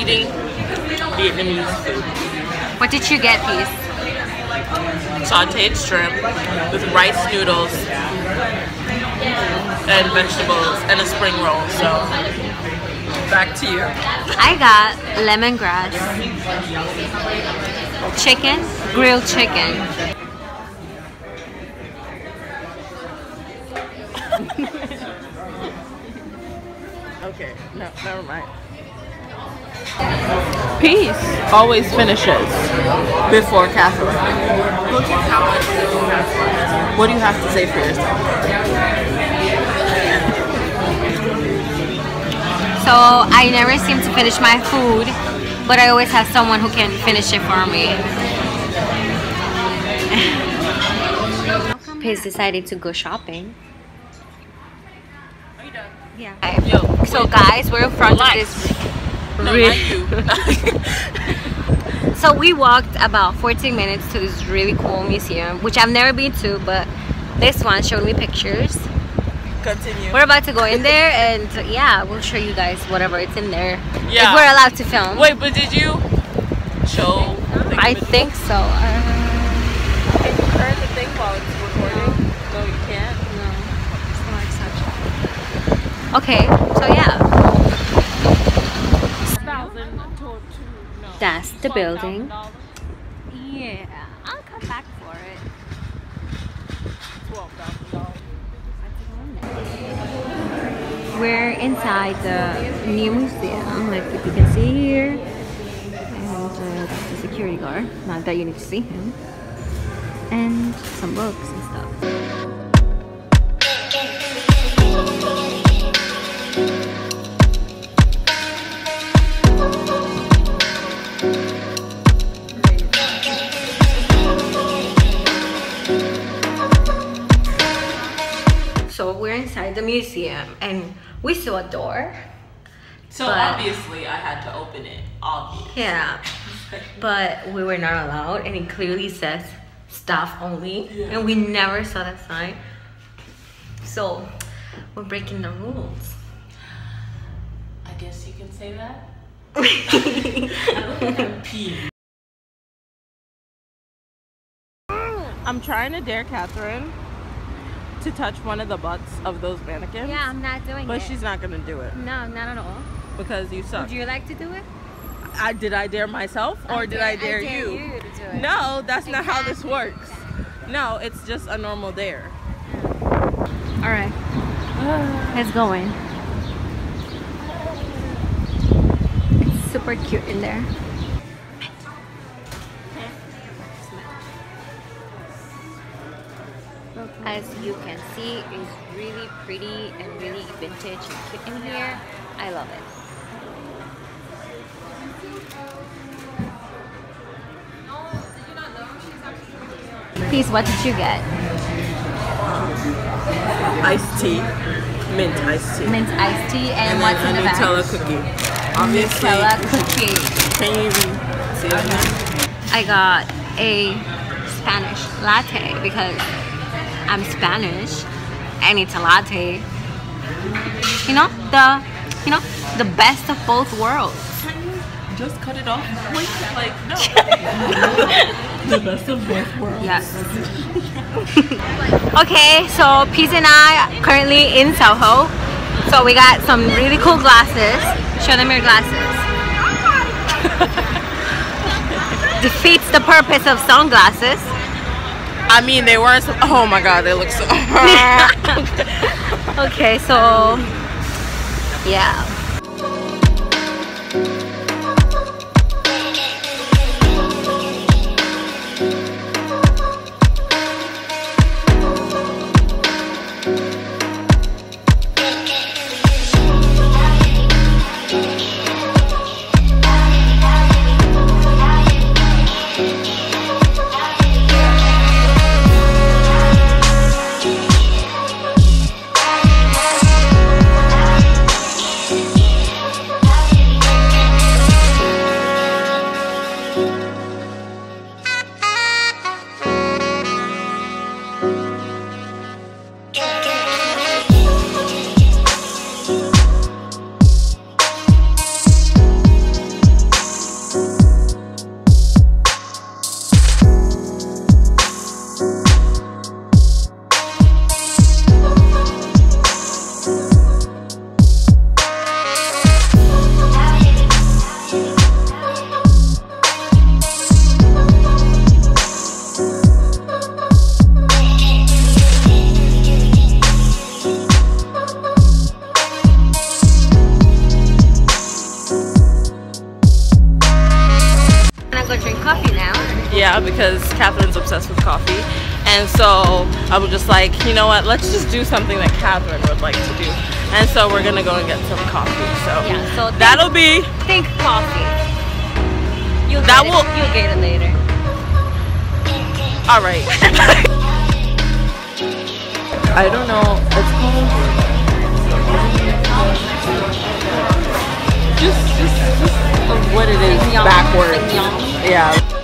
eating Vietnamese food. What did you get, please? Sauteed shrimp with rice noodles and vegetables and a spring roll. So back to you. I got lemongrass, chicken, grilled chicken. Okay, no, never mind. Peace always finishes before Katherine. What do you have to say for yourself? So I never seem to finish my food, but I always have someone who can finish it for me. Paige decided to go shopping. Are you done? Yeah. Yo, So guys, we're in front of this. No, Re- not you. So we walked about 14 minutes to this really cool museum, which I've never been to, but this one showed me pictures. Continue. We're about to go in there and yeah, we'll show you guys whatever it's in there. If we're allowed to film. Wait, but did you show? the I think so. Uh, Can you turn the thing while it's recording? No, you can't. no. It's no exception. Okay, so yeah. That's the building. Yeah, I'll come back for it. We're inside the new museum, like if you can see here. And uh, the security guard. Not that you need to see him. And some books and stuff. Museum and we saw a door. So But- obviously, I had to open it. Obviously. Yeah. But we were not allowed and it clearly says staff only. Yeah. And we never saw that sign. So we're breaking the rules. I guess you can say that. I look like I'm peeing. I'm trying to dare Katherine to touch one of the butts of those mannequins. yeah, I'm not doing But it. But she's not gonna do it no, not at all. because you suck. Would you like to do it? I did I dare myself or did I dare, you? to do it. No, that's not how this Exactly. works. No, it's just a normal dare. All right. Let's go in. It's super cute in there. As you can see, it's really pretty and really vintage and cute in here. I love it. Please, what did you get? Um, iced tea, mint iced tea, Mint iced tea and, what's in the bag? Nutella cookie. Obviously, Nutella cookie. can you even see it? I got a Spanish latte because I'm Spanish and it's a latte. You know, the you know, the best of both worlds. Just cut it off. Like no. the best of both worlds. Yes. okay, so Peace and I are currently in Soho. So we got some really cool glasses. Show them your glasses. Defeats the purpose of sunglasses. I mean, they weren't. So, oh my god, they look so. okay, so yeah. Because Katherine's obsessed with coffee. And so I was just like, you know what, let's just do something that Katherine would like to do. And so we're gonna go and get some coffee. So, Yeah, so that'll be Think coffee. You'll That get will- it. You'll get it later. all right. I don't know. It's called just, just, just what it is backwards. Yeah.